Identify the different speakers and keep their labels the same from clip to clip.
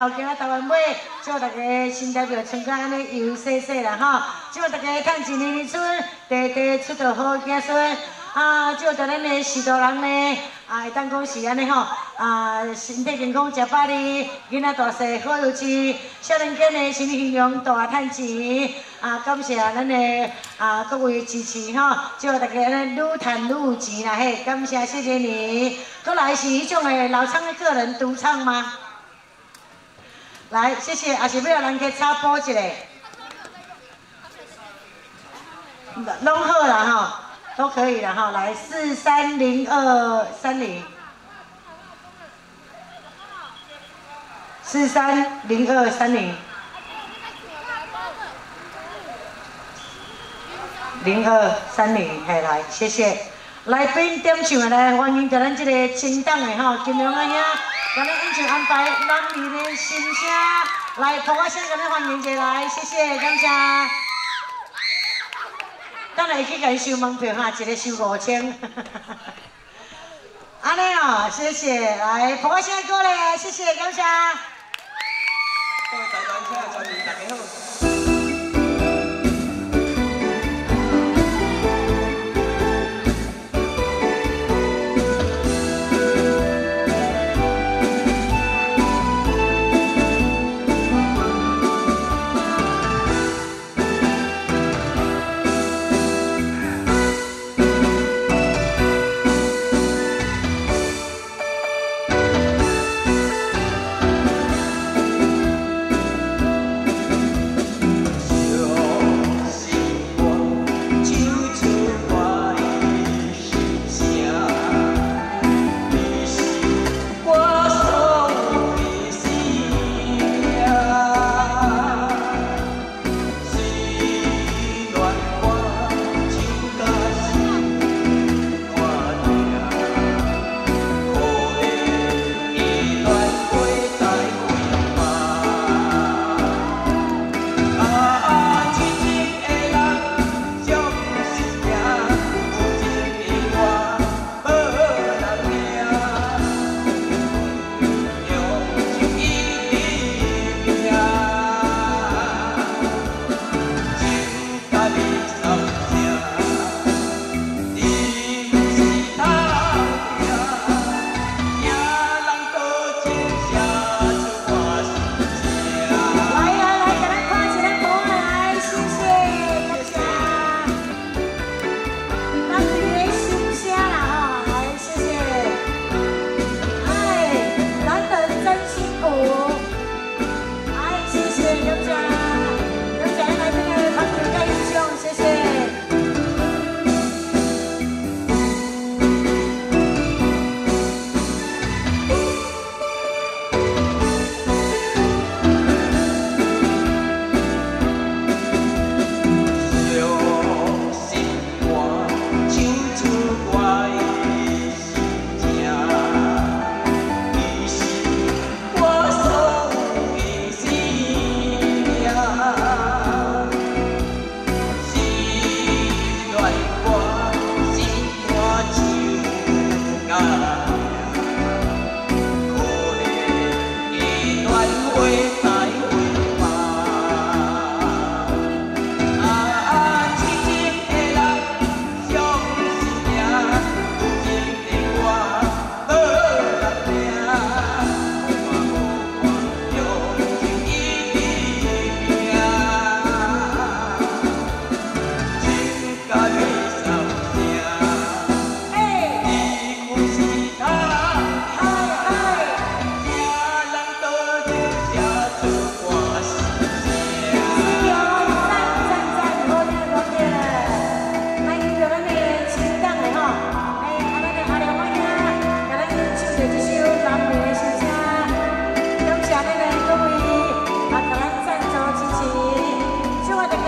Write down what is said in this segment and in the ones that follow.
Speaker 1: 后今仔台湾尾，祝大家新台表春安尼悠悠细细啦吼！祝大家趁一年年春，地地出到好子孙。啊，祝咱的许多人呢，啊，会当讲是安尼吼，啊，身体健康，食饱哩，囡仔大细好有志，少年家呢，心理形容大趁钱。啊，感谢咱的啊各位支持吼，祝大家呢愈赚愈有钱啦嘿！感谢谢谢你。过来是迄种的老唱的个人独唱吗？来，谢谢，也是要人家插播一下，弄好了哈。都可以了哈，来四三零二三零，四三零二三零，零二三零，嘿来，谢谢，来宾点唱的来，欢迎在咱这个清档的哈，金龙阿兄，咱们演唱安排男女的新声，来，同我先跟咱欢迎一下来，谢谢，感谢。等下去给伊收门票哈，一个收五千。安尼哦，谢谢，来，播我先歌嘞，谢谢，感谢。各位大家好，大家好。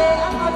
Speaker 1: i'm not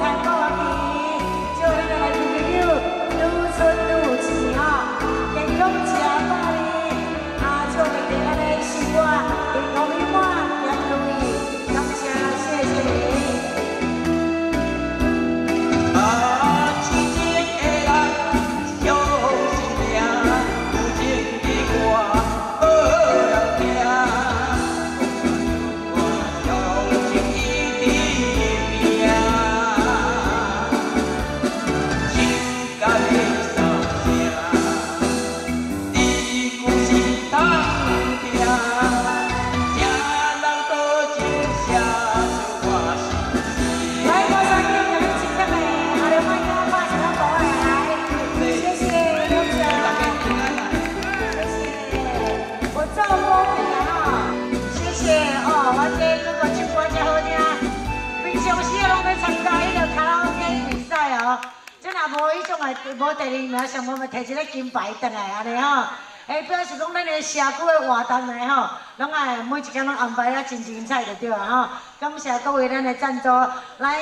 Speaker 1: 无迄种诶，无第二名，上尾嘛摕一个金牌倒来安尼吼。诶，表示讲咱个社区诶活动呢吼，拢啊每一间拢安排啊真精彩着对啊吼。感谢各位咱诶赞助来。